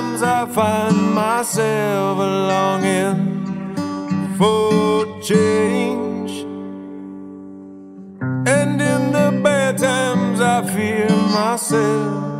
I find myself longing for change. And in the bad times, I fear myself.